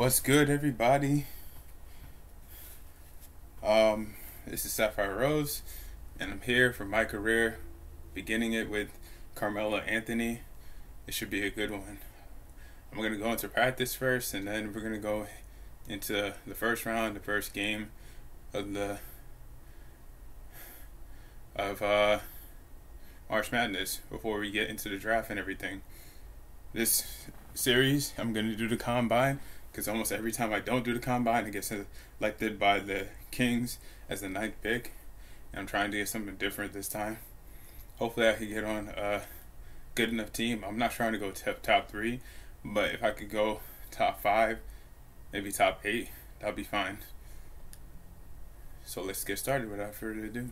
What's good, everybody? Um, this is Sapphire Rose, and I'm here for my career, beginning it with Carmelo Anthony. It should be a good one. I'm going to go into practice first, and then we're going to go into the first round, the first game of the of uh, March Madness before we get into the draft and everything. This series, I'm going to do the combine because almost every time I don't do the combine, I get selected by the Kings as the ninth pick. And I'm trying to get something different this time. Hopefully, I can get on a good enough team. I'm not trying to go top top three, but if I could go top five, maybe top eight, that'll be fine. So let's get started without further ado.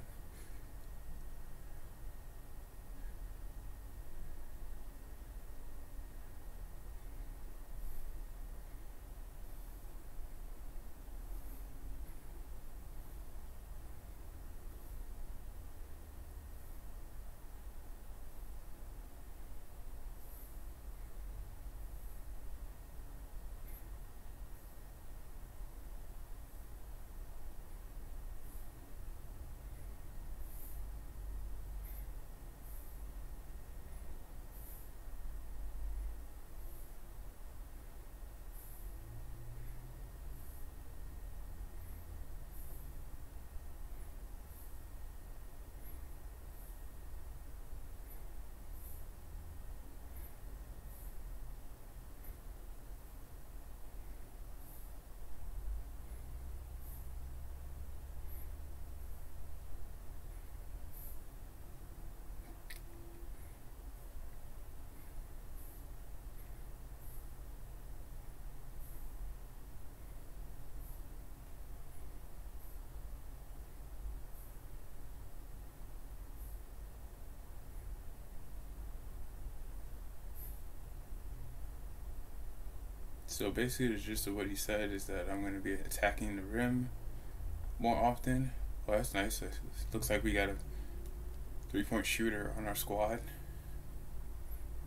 So basically, the gist of what he said is that I'm going to be attacking the rim more often. Well, that's nice. It looks like we got a three point shooter on our squad.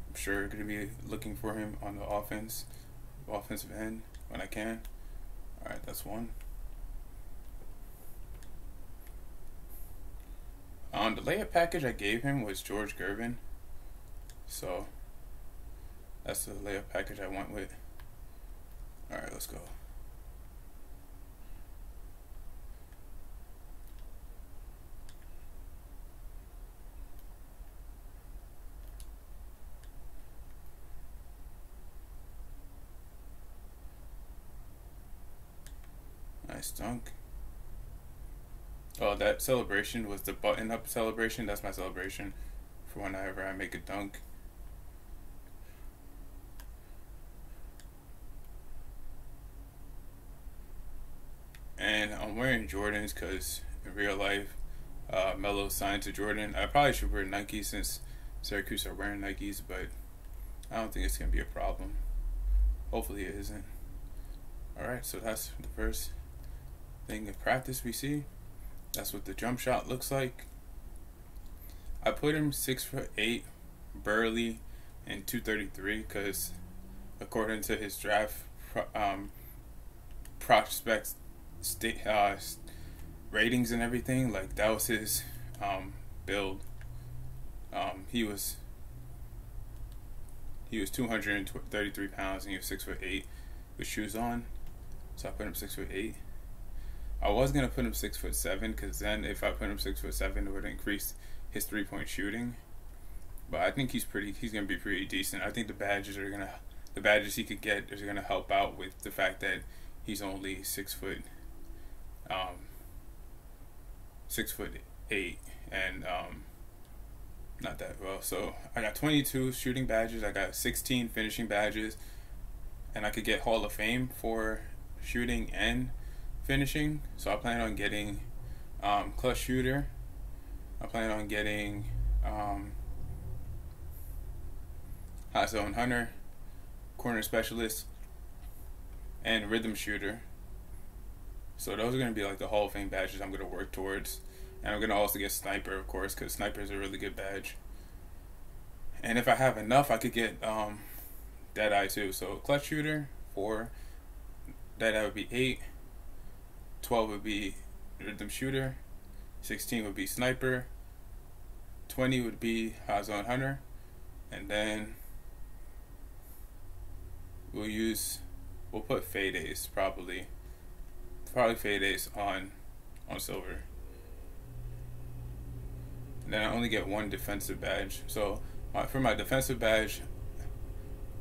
I'm sure going to be looking for him on the offense, offensive end when I can. All right, that's one. On um, the layup package I gave him was George Gervin. So that's the layup package I went with. All right, let's go. Nice dunk. Oh, that celebration was the button up celebration. That's my celebration for whenever I make a dunk. and I'm wearing Jordans because in real life, uh, Melo signed to Jordan. I probably should wear Nike since Syracuse are wearing Nikes, but I don't think it's gonna be a problem. Hopefully, it isn't. All right, so that's the first thing of practice we see. That's what the jump shot looks like. I put him six foot eight, burly, and two thirty three because, according to his draft um, prospects state uh, ratings and everything, like that was his um, build. Um, he was he was 233 pounds and he was six foot eight with shoes on, so I put him six foot eight. I was gonna put him six foot seven because then if I put him six foot seven, it would increase his three point shooting. But I think he's pretty. He's gonna be pretty decent. I think the badges are gonna the badges he could get is gonna help out with the fact that he's only six foot um, six foot eight and um, not that well. So I got 22 shooting badges. I got 16 finishing badges, and I could get Hall of Fame for shooting and finishing. So I plan on getting um, clutch shooter. I plan on getting um, hot zone hunter, corner specialist, and rhythm shooter. So those are going to be like the Hall of Fame badges I'm going to work towards. And I'm going to also get Sniper, of course, because Sniper is a really good badge. And if I have enough, I could get um, Deadeye too. So Clutch Shooter for that that would be eight. Twelve would be rhythm shooter. Sixteen would be sniper. Twenty would be hot zone hunter, and then we'll use we'll put fade ace probably probably fade ace on on silver. And then I only get one defensive badge. So my, for my defensive badge,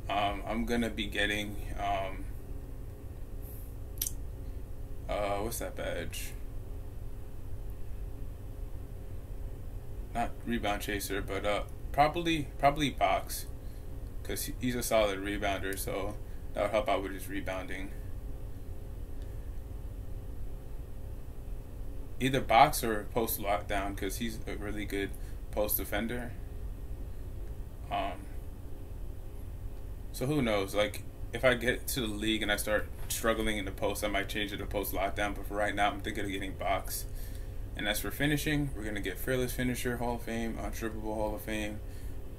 um, I'm gonna be getting um, uh, what's that badge? Not rebound chaser, but uh, probably probably box, because he's a solid rebounder. So that would help out with his rebounding. Either box or post lockdown because he's a really good post defender. Um, so who knows? Like, if I get to the league and I start struggling in the post, I might change it to post lockdown. But for right now, I'm thinking of getting box. And as for finishing, we're gonna get fearless finisher Hall of Fame, untrippable Hall of Fame,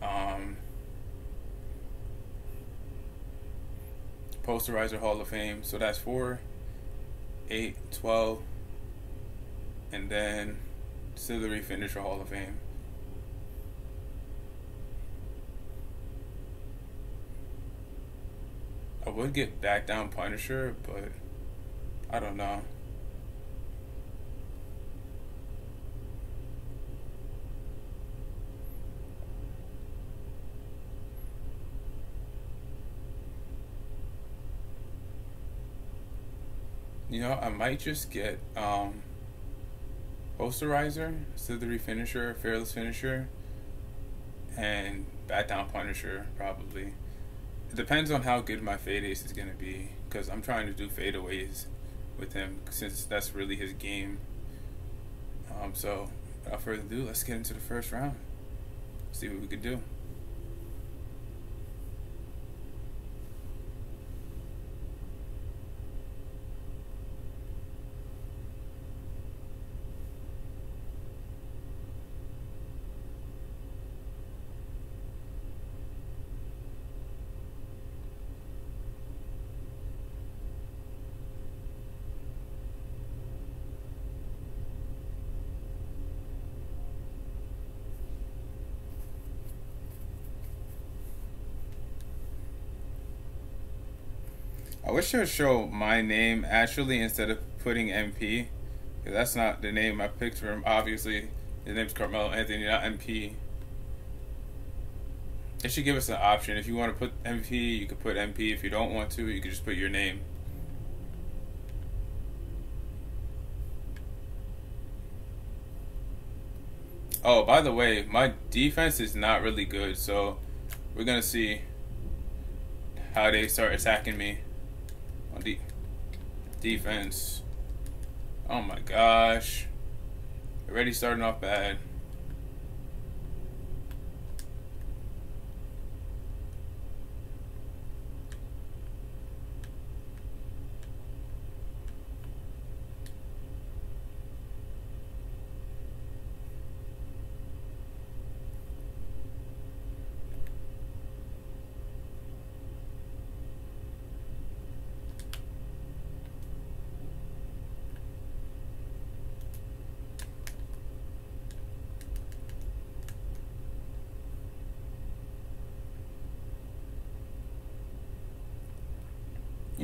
um, posterizer Hall of Fame. So that's four, eight, twelve, and then Auxiliary Finisher Hall of Fame. I would get back down Punisher, but I don't know. You know, I might just get um, Posterizer, Slithery Finisher, Fearless Finisher, and Back Down Punisher, probably. It depends on how good my fade ace is going to be, because I'm trying to do fadeaways with him, since that's really his game. Um, so, without further ado, let's get into the first round. See what we can do. I wish I would show my name actually instead of putting MP. Because that's not the name I picked for him. Obviously, his name's Carmelo Anthony, not MP. It should give us an option. If you want to put MP, you could put MP. If you don't want to, you could just put your name. Oh, by the way, my defense is not really good, so we're going to see how they start attacking me de defense. Oh my gosh. Already starting off bad.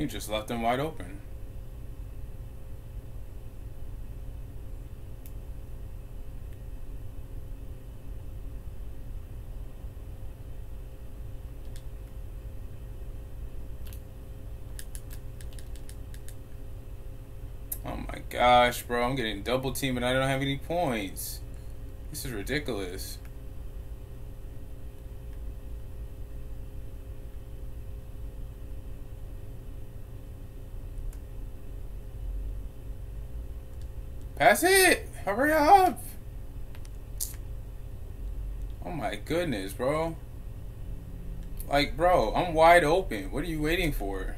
Just left them wide open. Oh my gosh, bro. I'm getting double teamed and I don't have any points. This is ridiculous. Pass it! Hurry up! Oh my goodness, bro. Like, bro, I'm wide open. What are you waiting for?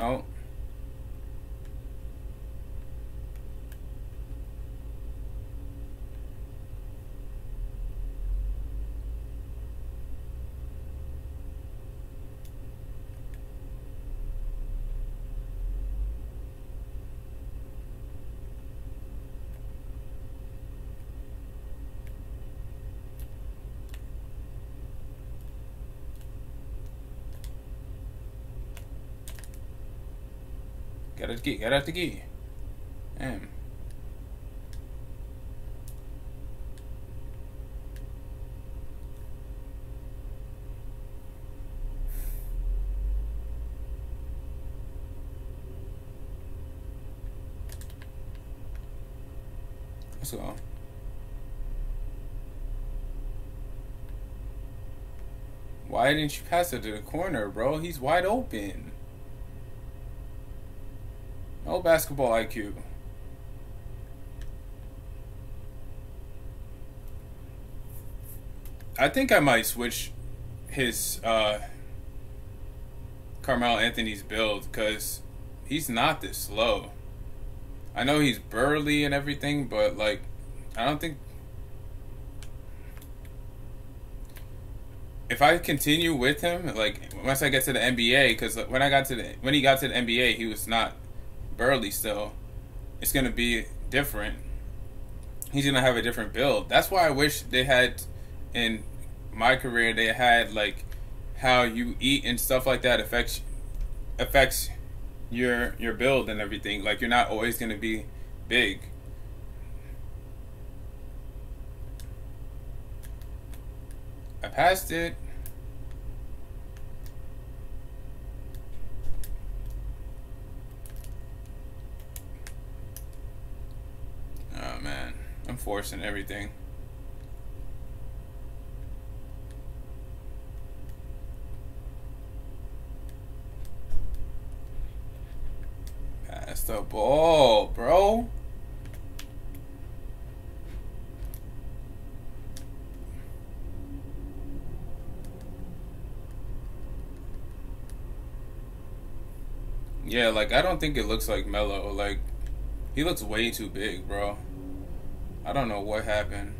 Oh. Get out the key. Damn. Let's go. Why didn't you pass it to the corner, bro? He's wide open. No basketball IQ. I think I might switch his uh, Carmelo Anthony's build because he's not this slow. I know he's burly and everything, but like, I don't think. If I continue with him, like once I get to the NBA, because when I got to the when he got to the NBA, he was not burly still. It's gonna be different. He's gonna have a different build. That's why I wish they had in my career they had like how you eat and stuff like that affects affects your your build and everything. Like you're not always gonna be big. I passed it. Oh man, I'm forcing everything. Pass the ball, bro. Yeah, like I don't think it looks like Melo. Like he looks way too big, bro. I don't know what happened.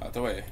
Out the way.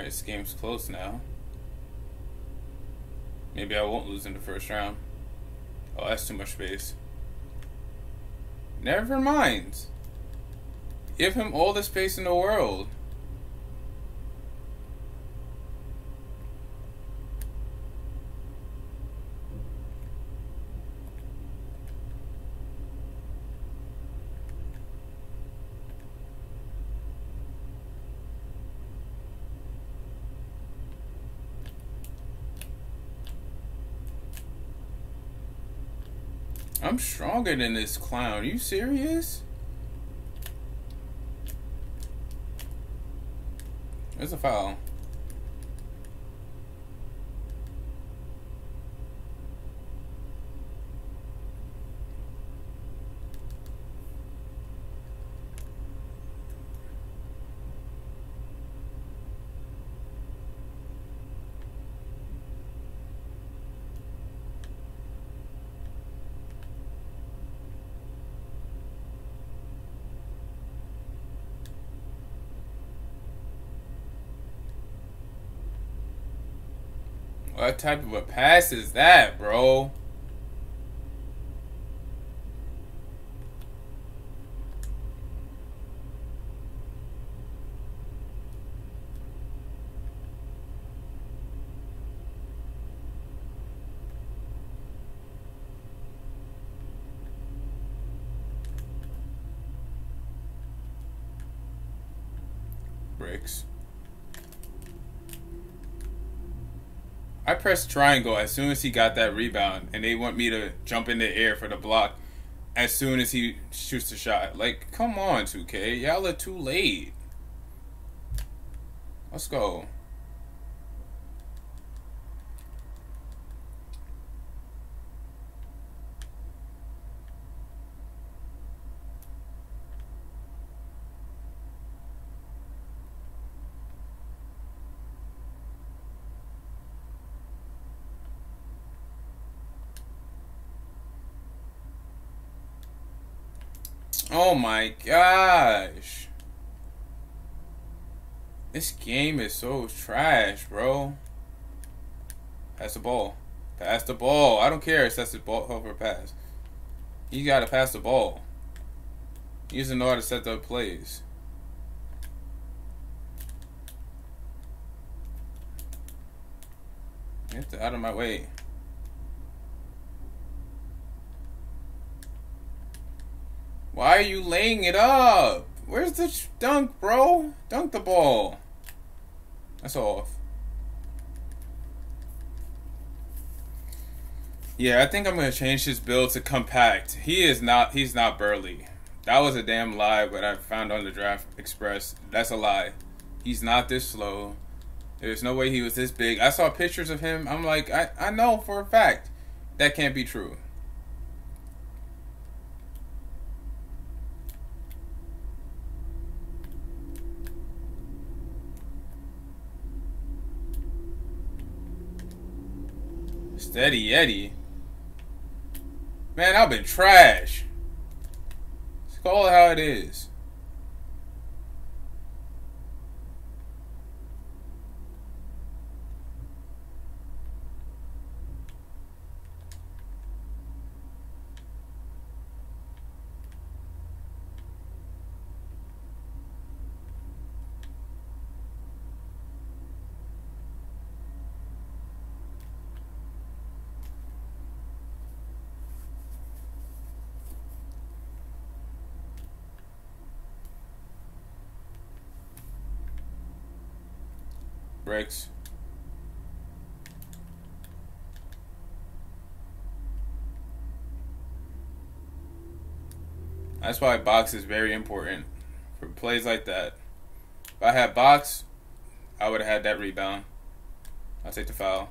Alright, this game's close now. Maybe I won't lose in the first round. Oh, that's too much space. Never mind. Give him all the space in the world. Stronger than this clown. Are you serious? There's a foul. What type of a pass is that, bro? Pressed triangle as soon as he got that rebound, and they want me to jump in the air for the block as soon as he shoots the shot. Like, come on, 2K. Y'all are too late. Let's go. Oh my gosh. This game is so trash, bro. Pass the ball. Pass the ball. I don't care if that's the ball over pass. You gotta pass the ball. You just know how to set up plays. Get out of my way. Why are you laying it up? Where's the dunk, bro? Dunk the ball. That's off. Yeah, I think I'm gonna change his build to compact. He is not. He's not burly. That was a damn lie. But I found on the Draft Express. That's a lie. He's not this slow. There's no way he was this big. I saw pictures of him. I'm like, I, I know for a fact that can't be true. Steady Eddie. Man, I've been trash. Let's call it how it is. That's why box is very important for plays like that. If I had box, I would have had that rebound. I'll take the foul.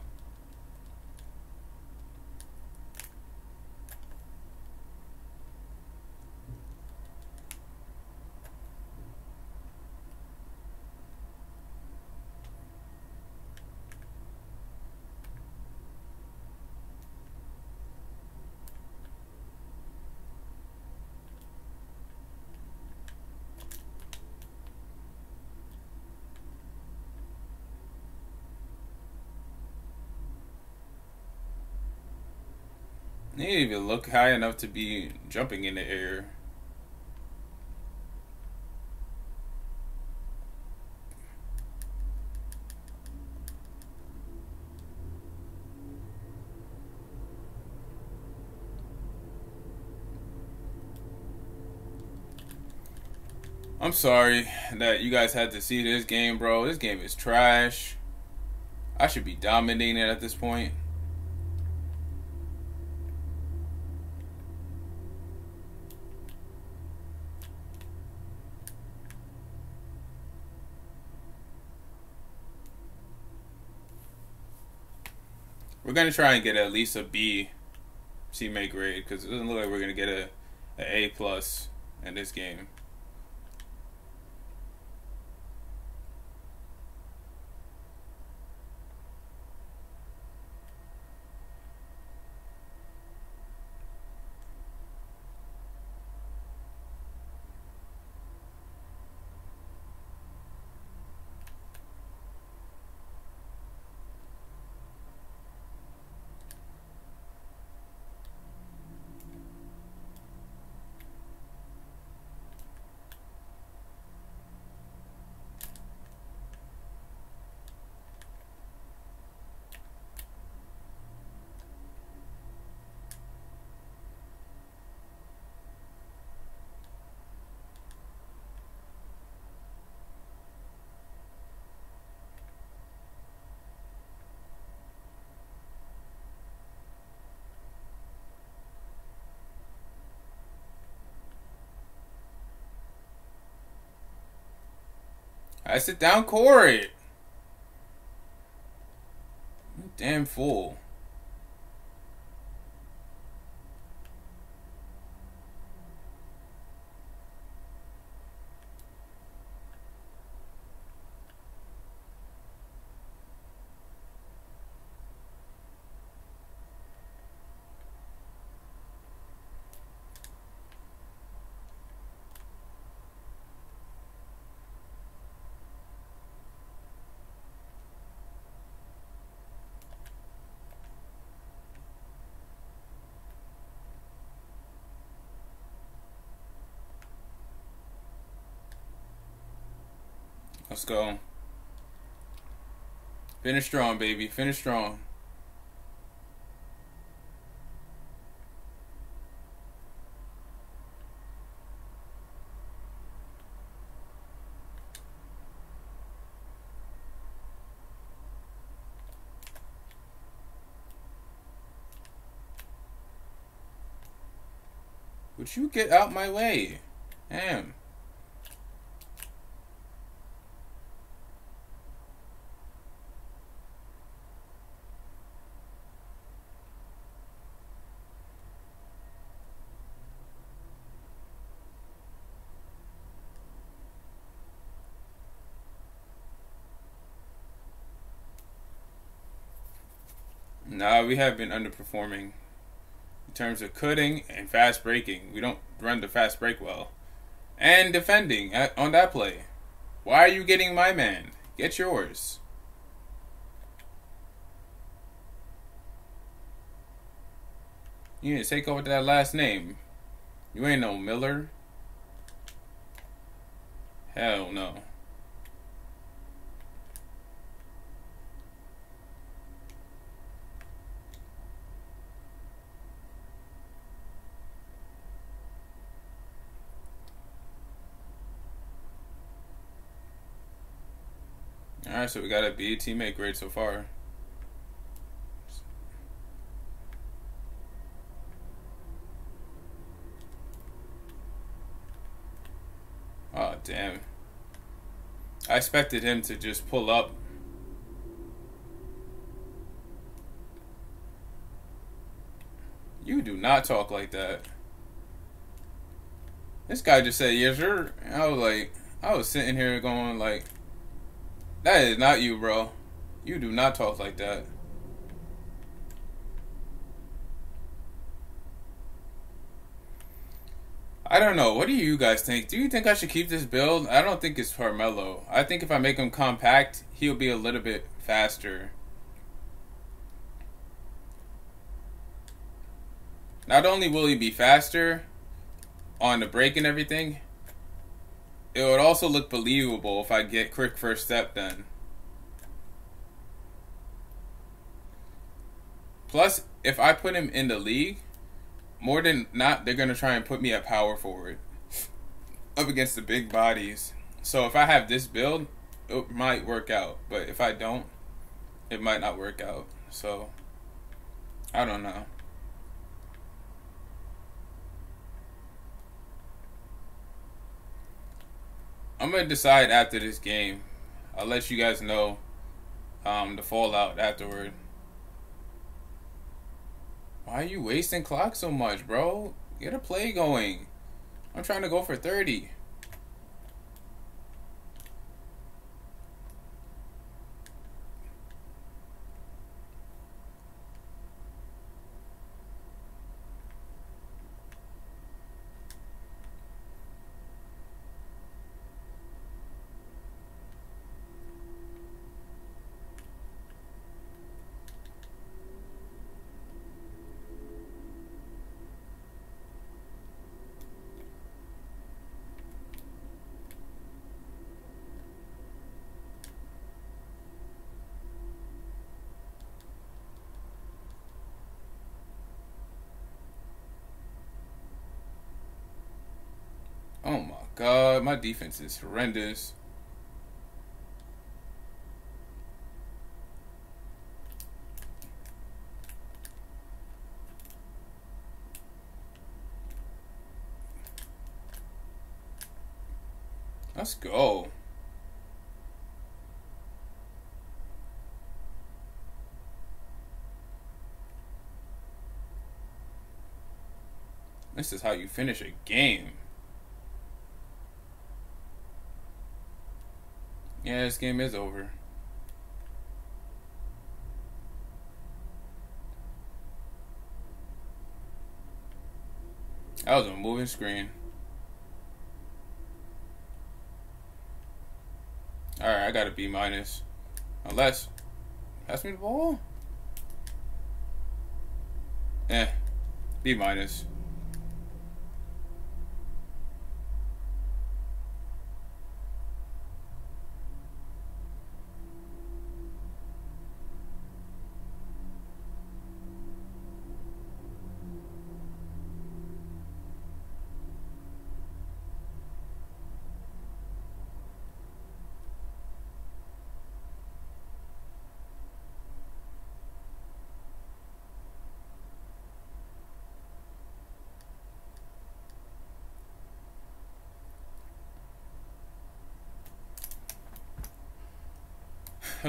Didn't even look high enough to be jumping in the air. I'm sorry that you guys had to see this game, bro. This game is trash. I should be dominating it at this point. We're gonna try and get at least a B, C make grade because it doesn't look like we're gonna get a, a A plus in this game. I sit down Corey. Damn fool. Let's go. Finish strong, baby. Finish strong. Would you get out my way? Damn. Nah, we have been underperforming in terms of cutting and fast breaking. We don't run the fast break well. And defending on that play. Why are you getting my man? Get yours. You need to take over that last name. You ain't no Miller. Hell no. Alright, so we got a B teammate grade so far. Oh, damn. I expected him to just pull up. You do not talk like that. This guy just said, yes, sir. I was like, I was sitting here going like, that is not you, bro. You do not talk like that. I don't know. What do you guys think? Do you think I should keep this build? I don't think it's Carmelo. I think if I make him compact, he'll be a little bit faster. Not only will he be faster on the break and everything, it would also look believable if I get quick first step done. Plus, if I put him in the league, more than not, they're going to try and put me at power forward up against the big bodies. So if I have this build, it might work out. But if I don't, it might not work out. So, I don't know. I'm gonna decide after this game. I'll let you guys know um, the fallout afterward. Why are you wasting clock so much, bro? Get a play going. I'm trying to go for 30. my defense is horrendous. Let's go. This is how you finish a game. Yeah, this game is over. That was a moving screen. Alright, I got a B minus. Unless. Pass me the ball? Eh. B minus.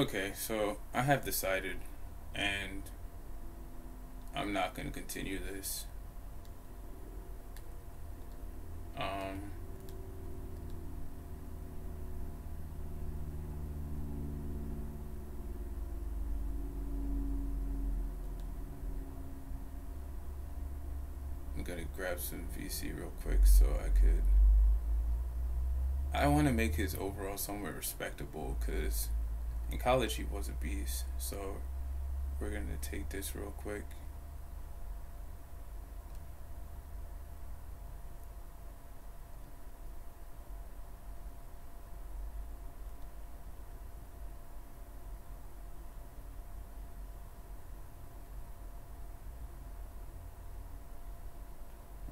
Okay, so I have decided, and I'm not going to continue this. Um, I'm gonna grab some VC real quick so I could. I want to make his overall somewhat respectable because in college he was a beast. So we're gonna take this real quick.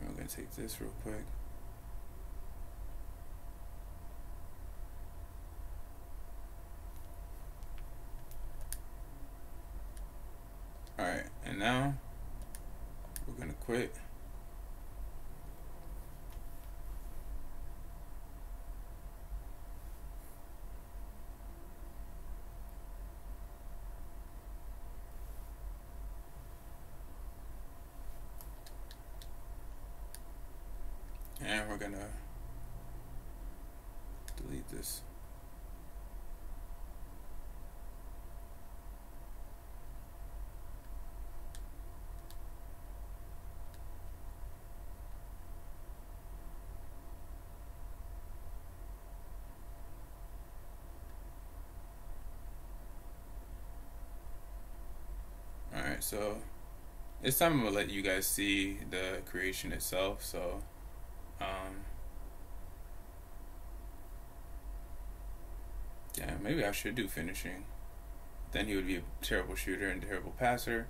We're gonna take this real quick. Alright, and now we're gonna quit. And we're gonna delete this. Alright, so this time I'm gonna let you guys see the creation itself. So, um, yeah, maybe I should do finishing. Then he would be a terrible shooter and terrible passer,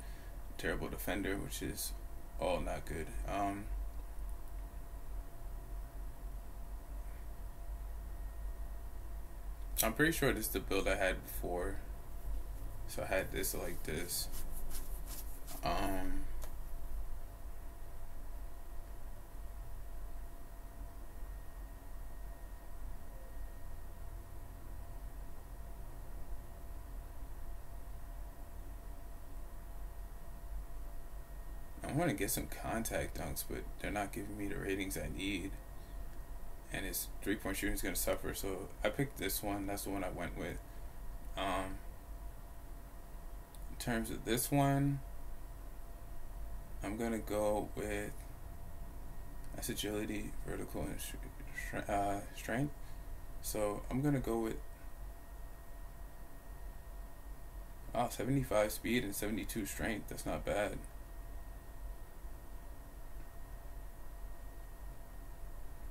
terrible defender, which is all not good. Um, I'm pretty sure this is the build I had before. So I had this like this. Um, I want to get some contact dunks, but they're not giving me the ratings I need. And his three point shooting is going to suffer. So I picked this one. That's the one I went with. Um, in terms of this one, I'm gonna go with that's agility, vertical, and uh, strength. So I'm gonna go with oh, 75 speed and 72 strength. That's not bad.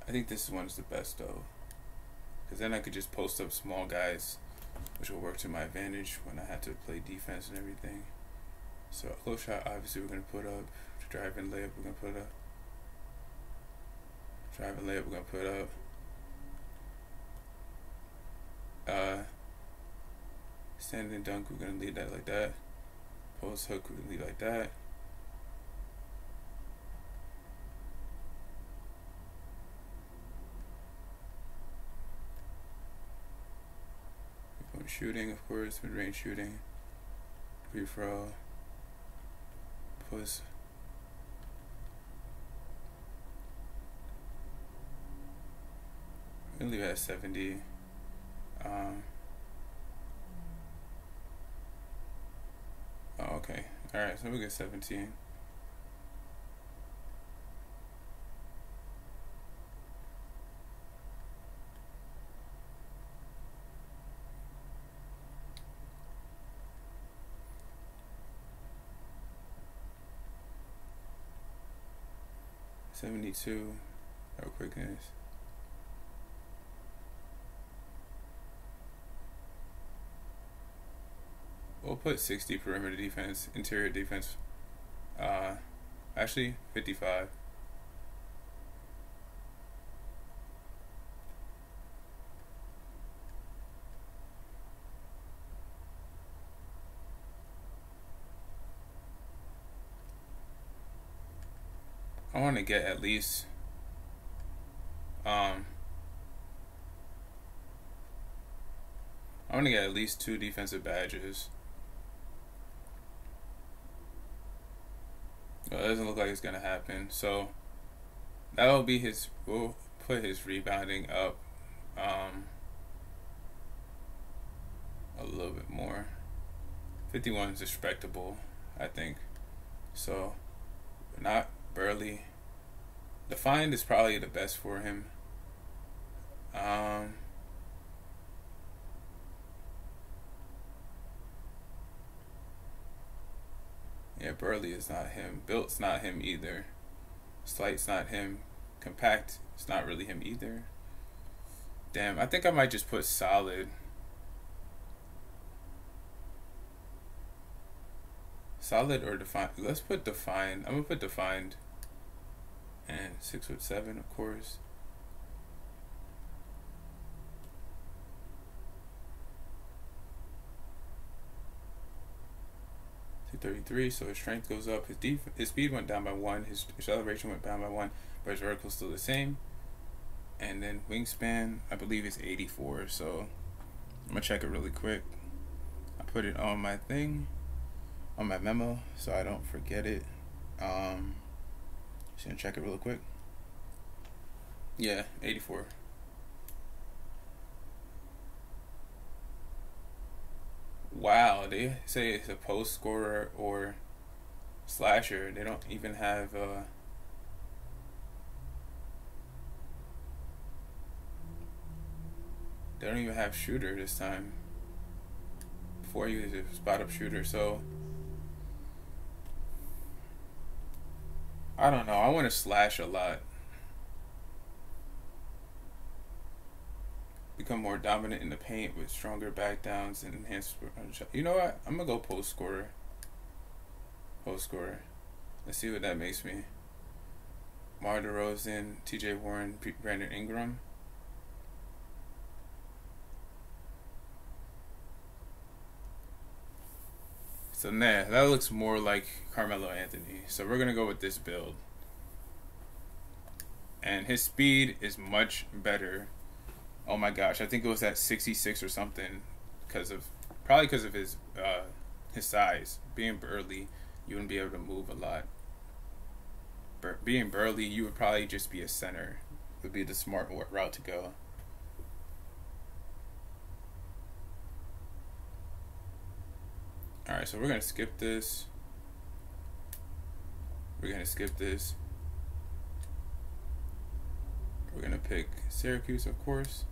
I think this one is the best though, because then I could just post up small guys, which will work to my advantage when I have to play defense and everything. So a close shot, obviously we're gonna put up. Drive and layup, we're gonna put up. Drive and layup, we're gonna put up. Uh, standing dunk, we're gonna leave that like that. Post hook, we're gonna leave like that. Shooting, of course, mid range shooting, free throw, was we leave it at 70 um, oh, okay all right so we get 17 Seventy-two, real quickness. We'll put 60 perimeter defense, interior defense. Uh, actually, 55. To get at least um I want to get at least two defensive badges. Well, it doesn't look like it's gonna happen. So that'll be his. We'll put his rebounding up um, a little bit more. Fifty-one is respectable, I think. So not barely. The find is probably the best for him. Um, Yeah, Burly is not him. Built's not him either. Slight's not him. Compact is not really him either. Damn, I think I might just put solid. Solid or defined. Let's put defined. I'm gonna put defined. And six foot seven, of course. 233, so his strength goes up. His def- his speed went down by one. His acceleration went down by one, but his vertical still the same. And then wingspan, I believe is 84. So I'm gonna check it really quick. I put it on my thing, on my memo, so I don't forget it. Um, just gonna check it real quick. Yeah, 84. Wow, they say it's a post scorer or slasher. They don't even have uh They don't even have shooter this time. Before you was a spot up shooter, so I don't know. I want to slash a lot. become more dominant in the paint with stronger back downs and enhanced. Uh, you know what? I'm gonna go post scorer. Post scorer. Let's see what that makes me. Mar DeRozan, T.J. Warren, Brandon Ingram. So nah, that looks more like Carmelo Anthony. So we're gonna go with this build. And his speed is much better oh my gosh, I think it was at 66 or something because of probably because of his uh, his size. Being burly, you wouldn't be able to move a lot. Bur- being burly, you would probably just be a center. Would be the smart route to go. All right, so we're gonna skip this. We're gonna skip this. We're gonna pick Syracuse, of course.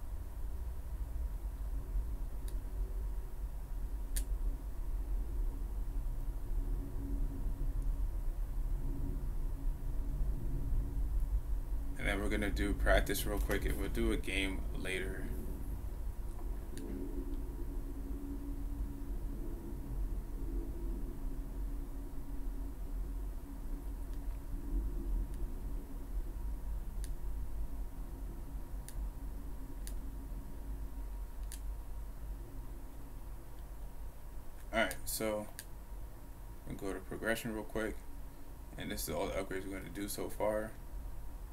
And then we're gonna do practice real quick and we'll do a game later. Alright, so we go to progression real quick. And this is all the upgrades we're going to do so far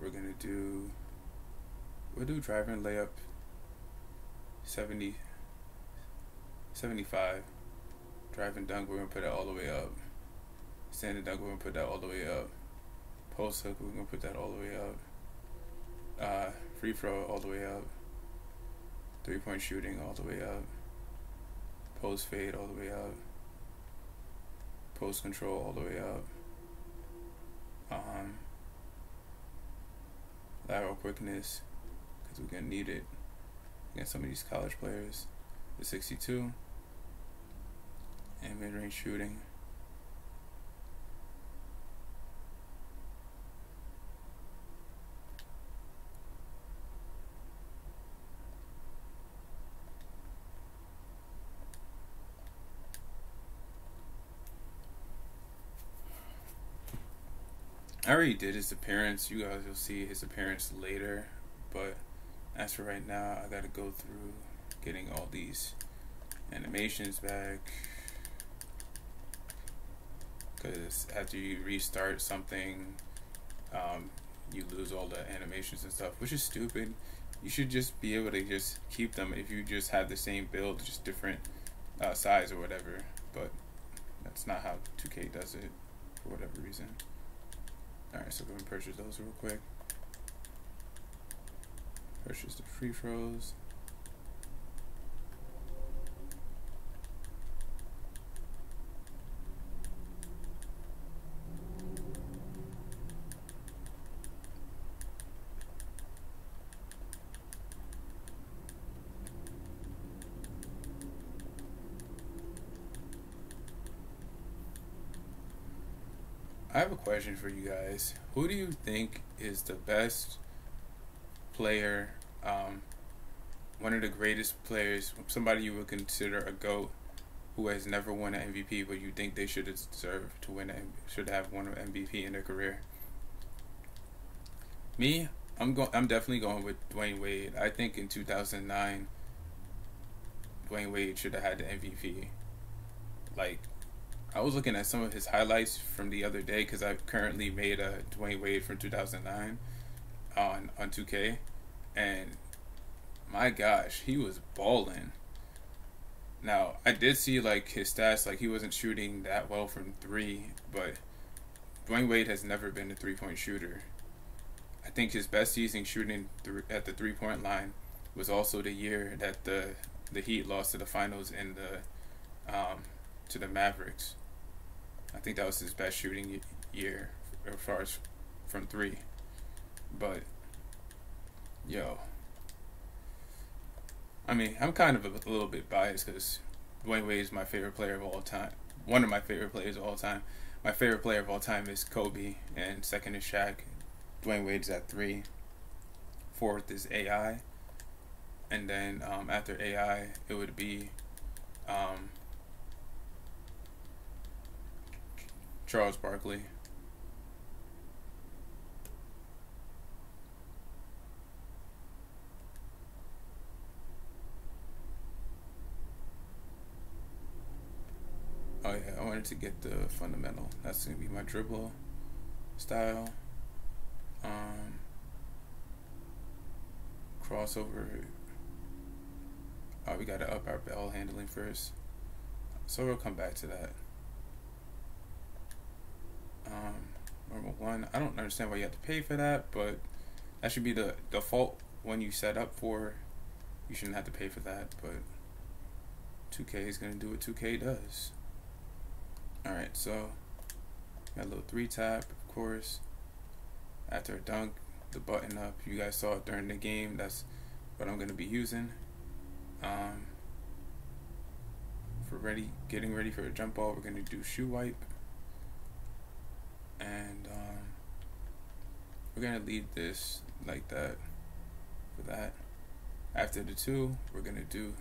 we're gonna do we'll do driving layup 70 75 driving dunk we're gonna put that all the way up standing dunk we're gonna put that all the way up post hook we're gonna put that all the way up uh, free throw all the way up Three point shooting all the way up. Post fade all the way up. Post control all the way up. Um, lateral quickness, because we're going to need it against some of these college players. The 62. And mid range shooting. I already did his appearance. You guys will see his appearance later. But as for right now, I gotta go through getting all these animations back. Because after you restart something, um, you lose all the animations and stuff, which is stupid. You should just be able to just keep them if you just have the same build, just different uh, size or whatever. But that's not how 2K does it for whatever reason. Alright, so go and purchase those real quick. Purchase the free throws. Question for you guys. Who do you think is the best player, um, one of the greatest players, somebody you would consider a GOAT who has never won an MVP, but you think they should deserve to win, a, should have won an MVP in their career? Me, I'm going. I'm definitely going with Dwyane Wade. I think in 2009, Dwyane Wade should have had the MVP. Like I was looking at some of his highlights from the other day because I've currently made a Dwyane Wade from 2009 on on 2K, and my gosh, he was balling. Now I did see like his stats, like he wasn't shooting that well from three, but Dwyane Wade has never been a three point shooter. I think his best season shooting th- at the three point line was also the year that the the Heat lost to the finals in the um, to the Mavericks. I think that was his best shooting year as far as from three. But yo, I mean, I'm kind of a, a little bit biased because Dwyane Wade is my favorite player of all time. One of my favorite players of all time. My favorite player of all time is Kobe, and second is Shaq. Dwyane Wade's at three. Fourth is AI, and then um, after AI, it would be um, Charles Barkley. Oh yeah, I wanted to get the fundamental. That's gonna be my dribble style. Um, crossover. Oh, we gotta up our ball handling first. So we'll come back to that. Um, normal one. I don't understand why you have to pay for that, but that should be the default one you set up for. You shouldn't have to pay for that, but 2K is gonna do what 2K does. Alright, so got a little three tap, of course. After a dunk, the button up. You guys saw it during the game. That's what I'm gonna be using. Um, for ready, getting ready for a jump ball, we're gonna do shoe wipe and um, we're gonna leave this like that for that. After the two we're gonna do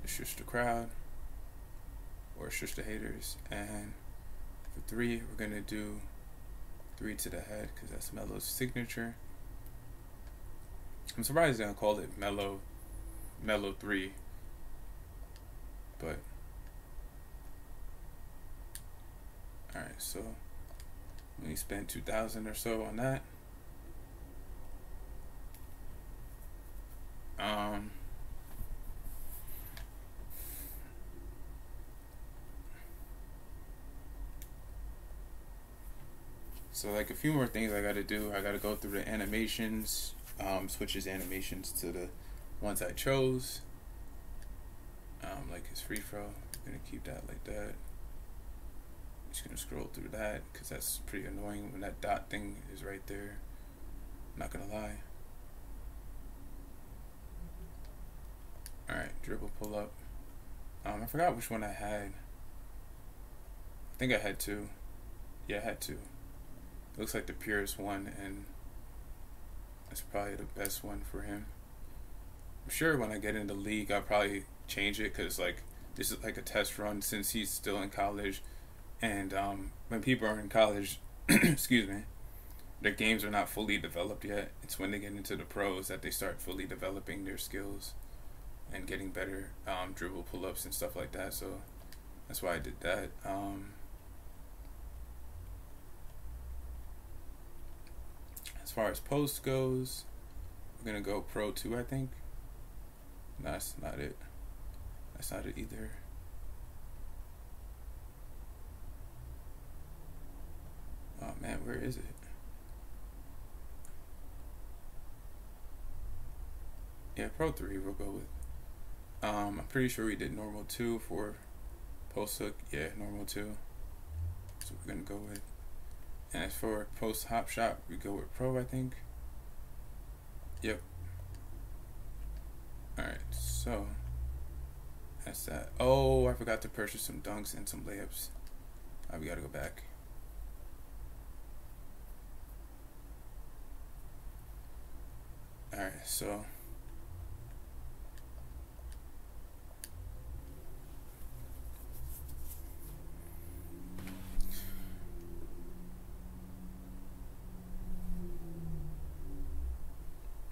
the shush the crowd or shush the haters. And for three we're gonna do three to the head because that's Melo's signature. I'm surprised they don't call it Melo Melo 3 but alright so we spent 2000 or so on that. Um, so like a few more things I got to do. I got to go through the animations, um, switches animations to the ones I chose. Um, like his free throw. I'm gonna keep that like that. Just gonna scroll through that because that's pretty annoying when that dot thing is right there. not gonna lie. Alright, dribble pull up. Um, I forgot which one I had. I think I had two. Yeah, I had two. Looks like the purest one, and that's probably the best one for him. I'm sure when I get into the league, I'll probably change it because like this is like a test run since he's still in college, and um, when people are in college, excuse me, their games are not fully developed yet. It's when they get into the pros that they start fully developing their skills and getting better um, dribble pull ups and stuff like that. So that's why I did that. Um, as far as post goes, we're gonna go Pro 2, I think. No, that's not it. That's not it either. Oh man, where is it? Yeah, Pro 3 we'll go with. Um, I'm pretty sure we did normal 2 for post hook. Yeah, normal 2. So we're going to go with. And as for post hop shot, we go with Pro, I think. Yep. Alright, so that's that. Oh, I forgot to purchase some dunks and some layups. Right, we gotta go back. Alright, so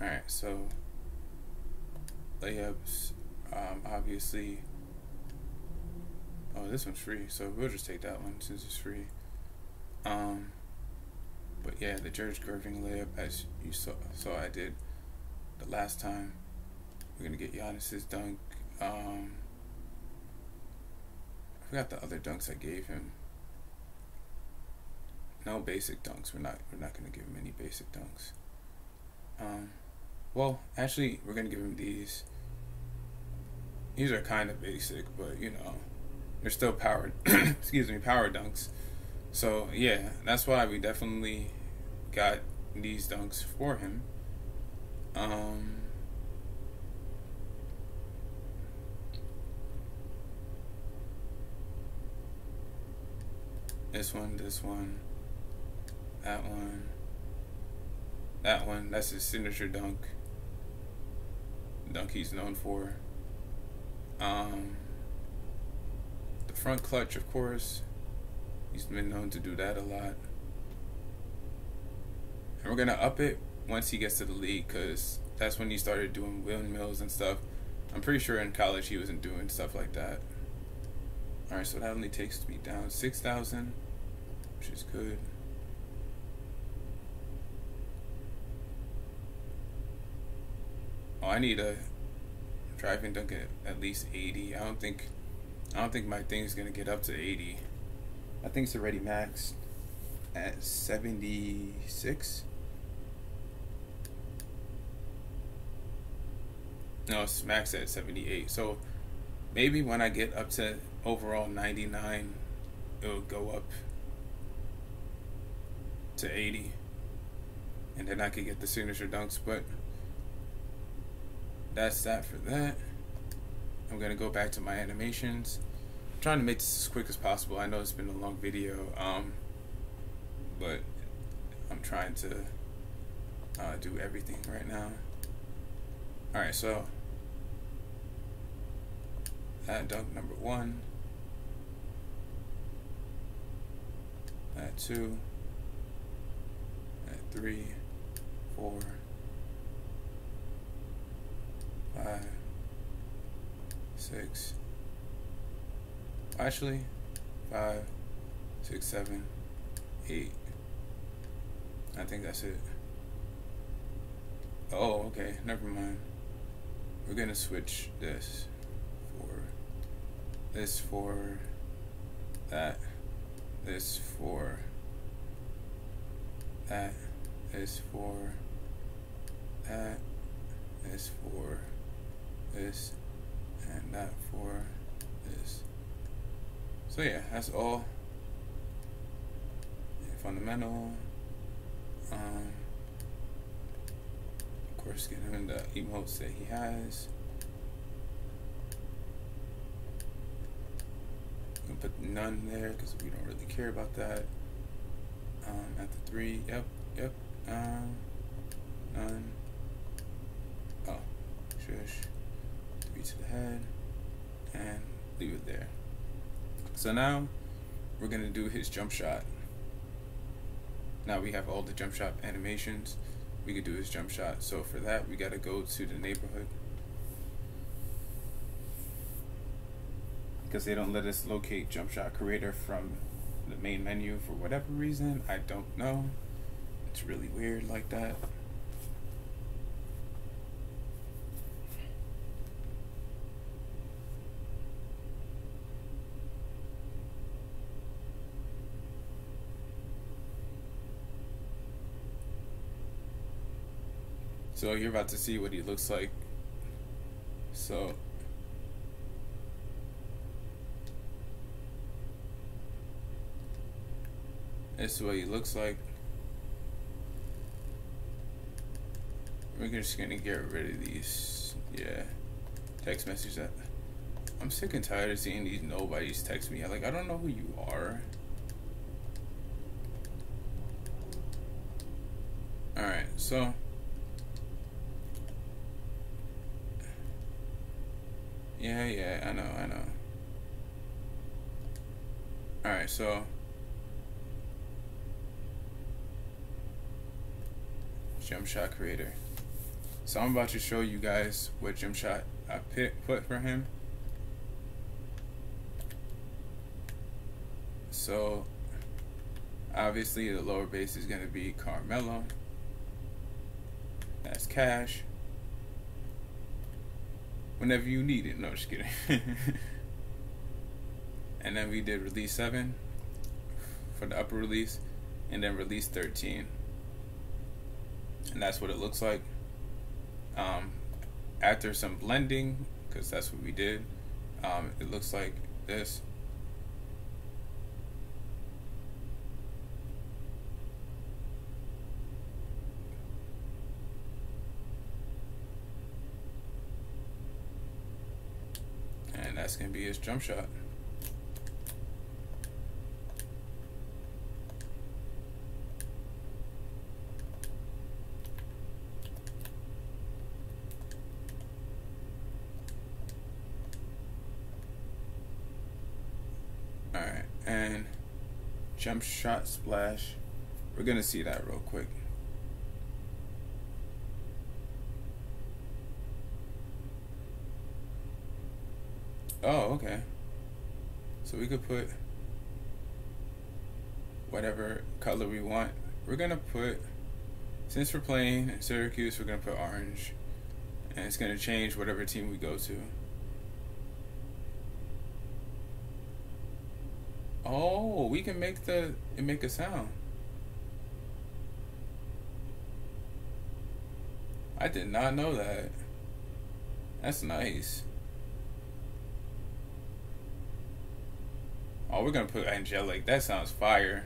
Alright, so layups, um, obviously. Oh, this one's free, so we'll just take that one since it's free. Um, but yeah, the George Gervin layup, as you saw, saw I did the last time. We're gonna get Giannis's dunk. Um, I forgot the other dunks I gave him. No basic dunks. We're not. We're not gonna give him any basic dunks. Um, well, actually, we're gonna give him these. These are kind of basic, but you know, they're still powered. excuse me, power dunks. So yeah, that's why we definitely got these dunks for him. Um. This one, this one, that one, that one. That's his signature dunk dunk he's known for. Um, the front clutch, of course, he's been known to do that a lot. And we're gonna up it once he gets to the league, cause that's when he started doing windmills and stuff. I'm pretty sure in college he wasn't doing stuff like that. All right, so that only takes me down six thousand, which is good. Oh, I need a driving dunk at at least 80. I don't think I don't think my thing's gonna get up to 80. I think it's already maxed at 76. No, maxed at 78. So maybe when I get up to overall 99, it'll go up to 80. And then I could get the signature dunks, but that's that for that. I'm gonna go back to my animations. I'm trying to make this as quick as possible. I know it's been a long video, um, but I'm trying to uh, do everything right now. Alright, so that dunk number one, that two, that three, four, five, six, actually, five, six, seven, eight. I think that's it. Oh, okay, never mind. We're gonna switch this this for that, this for that, this for that, this for this, and that for this. So yeah, that's all. Fundamental. Um, of course, get him the emotes that he has. Put none there because we don't really care about that. Um, at the three, yep, yep, um, none. Oh, shush. Three to the head, and leave it there. So now we're gonna do his jump shot. Now we have all the jump shot animations. We could do his jump shot. So for that, we gotta go to the neighborhood. Because they don't let us locate jump shot creator from the main menu for whatever reason. I don't know. It's really weird like that. So you're about to see what he looks like. So This is what he looks like. We're just gonna get rid of these, yeah, text messages. That I'm sick and tired of seeing these nobodies text me. Like I don't know who you are. All right, so. Yeah, yeah, I know, I know. Alright, so jump shot creator. So I'm about to show you guys what jump shot I put for him. So obviously the lower base is going to be Carmelo. That's cash. Whenever you need it. No, just kidding. and then we did release 7 for the upper release and then release 13 and that's what it looks like. Um, after some blending, because that's what we did, um, it looks like this. And that's going to be his jump shot. Jump shot splash. We're gonna see that real quick. Oh, okay. So we could put whatever color we want. We're gonna put, since we're playing in Syracuse, we're gonna put orange. And it's gonna change whatever team we go to. Oh, we can make the it make a sound. I did not know that. That's nice. Oh, we're gonna put angelic. That sounds fire.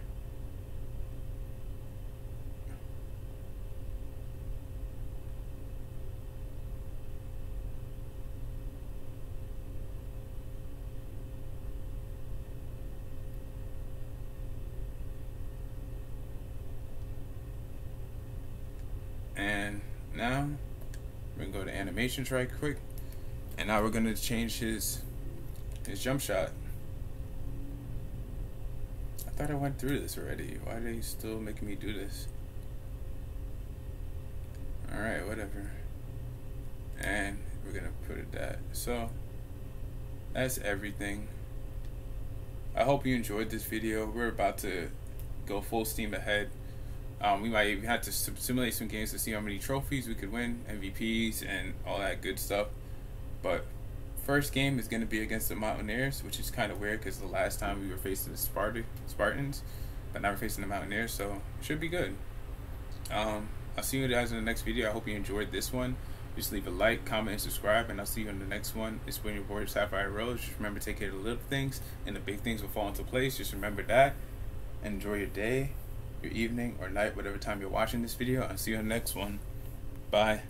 now. We're right quick. And now we're gonna change his his jump shot. I thought I went through this already. Why are they still making me do this? Alright, whatever. And we're gonna put it that. So that's everything. I hope you enjoyed this video. We're about to go full steam ahead um, we might have to simulate some games to see how many trophies we could win, MVPs, and all that good stuff. But first game is going to be against the Mountaineers, which is kind of weird because the last time we were facing the Spartans, but now we're facing the Mountaineers, so should be good. Um, I'll see you guys in the next video. I hope you enjoyed this one. Just leave a like, comment, and subscribe, and I'll see you in the next one. It's when your boy Sapphire Rose. Just remember, take care of the little things, and the big things will fall into place. Just remember that. Enjoy your day your evening or night, whatever time you're watching this video. I'll see you on the next one. Bye.